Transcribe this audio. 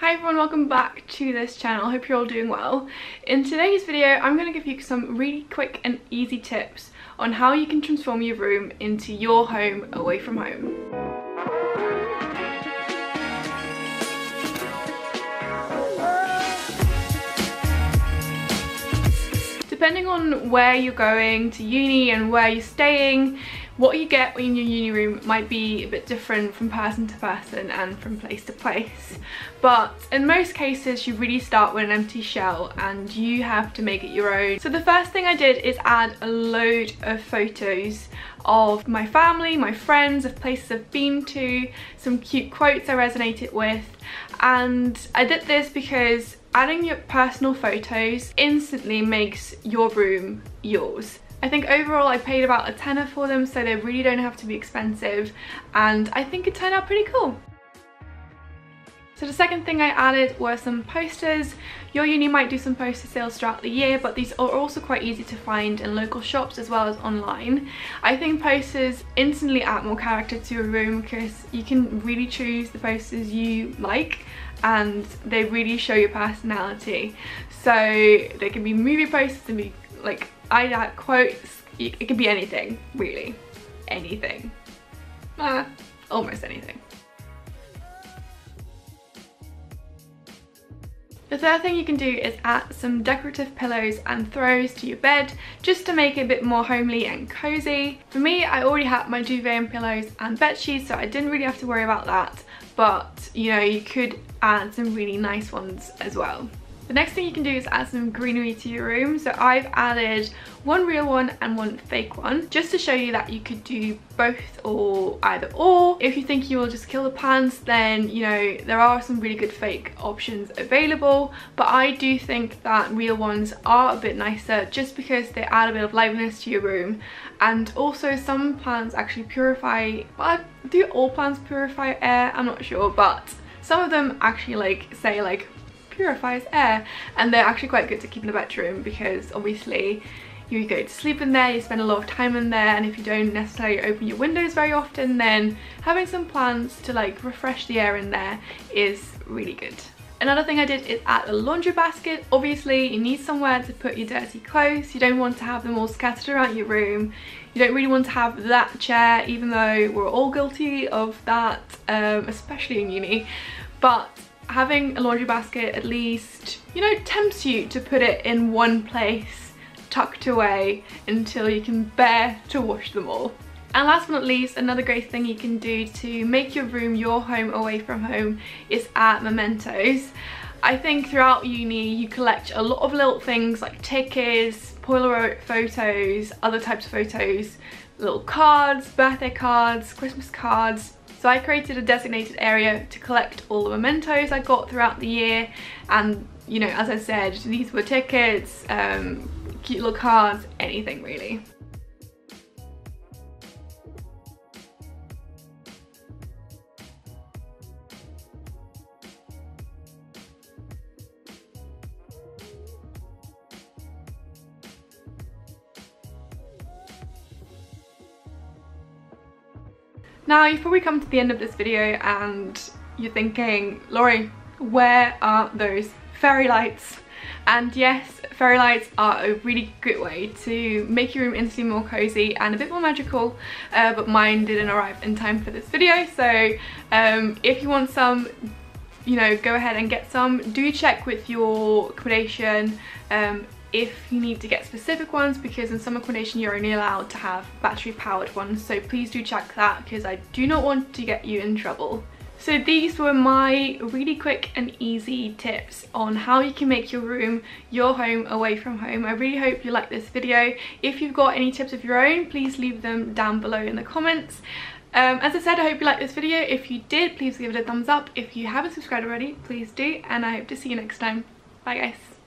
Hi everyone, welcome back to this channel. I hope you're all doing well. In today's video, I'm going to give you some really quick and easy tips on how you can transform your room into your home away from home. Depending on where you're going to uni and where you're staying, what you get in your uni room might be a bit different from person to person and from place to place. But in most cases you really start with an empty shell and you have to make it your own. So the first thing I did is add a load of photos of my family, my friends, of places I've been to, some cute quotes I resonated with. And I did this because adding your personal photos instantly makes your room yours. I think overall I paid about a tenner for them so they really don't have to be expensive and I think it turned out pretty cool. So the second thing I added were some posters. Your uni might do some poster sales throughout the year, but these are also quite easy to find in local shops as well as online. I think posters instantly add more character to your room because you can really choose the posters you like and they really show your personality. So they can be movie posters and be like I like quotes, it could be anything, really. Anything. Ah, almost anything. The third thing you can do is add some decorative pillows and throws to your bed just to make it a bit more homely and cozy. For me, I already had my duvet and pillows and bed sheets so I didn't really have to worry about that but you know you could add some really nice ones as well. The next thing you can do is add some greenery to your room. So I've added one real one and one fake one just to show you that you could do both or either or. If you think you will just kill the plants then you know there are some really good fake options available but I do think that real ones are a bit nicer just because they add a bit of liveliness to your room and also some plants actually purify, well do all plants purify air? I'm not sure but some of them actually like say like purifies air and they're actually quite good to keep in the bedroom because obviously you go to sleep in there, you spend a lot of time in there and if you don't necessarily open your windows very often then having some plants to like refresh the air in there is really good. Another thing I did is add a laundry basket. Obviously, you need somewhere to put your dirty clothes. You don't want to have them all scattered around your room. You don't really want to have that chair, even though we're all guilty of that, um, especially in uni. But having a laundry basket at least, you know, tempts you to put it in one place, tucked away, until you can bear to wash them all. And last but not least, another great thing you can do to make your room your home away from home is at mementos. I think throughout uni you collect a lot of little things like tickets, Polaroid photos, other types of photos, little cards, birthday cards, Christmas cards, so I created a designated area to collect all the mementos I got throughout the year and you know as I said these were tickets, um, cute little cards, anything really. Now you've probably come to the end of this video and you're thinking, Laurie, where are those fairy lights? And yes, fairy lights are a really good way to make your room instantly more cozy and a bit more magical, uh, but mine didn't arrive in time for this video. So um, if you want some, you know, go ahead and get some. Do check with your accommodation um, if you need to get specific ones because in some accommodation you're only allowed to have battery powered ones so please do check that because I do not want to get you in trouble. So these were my really quick and easy tips on how you can make your room your home away from home. I really hope you like this video. If you've got any tips of your own, please leave them down below in the comments. Um, as I said, I hope you liked this video. If you did, please give it a thumbs up. If you haven't subscribed already, please do. And I hope to see you next time. Bye guys.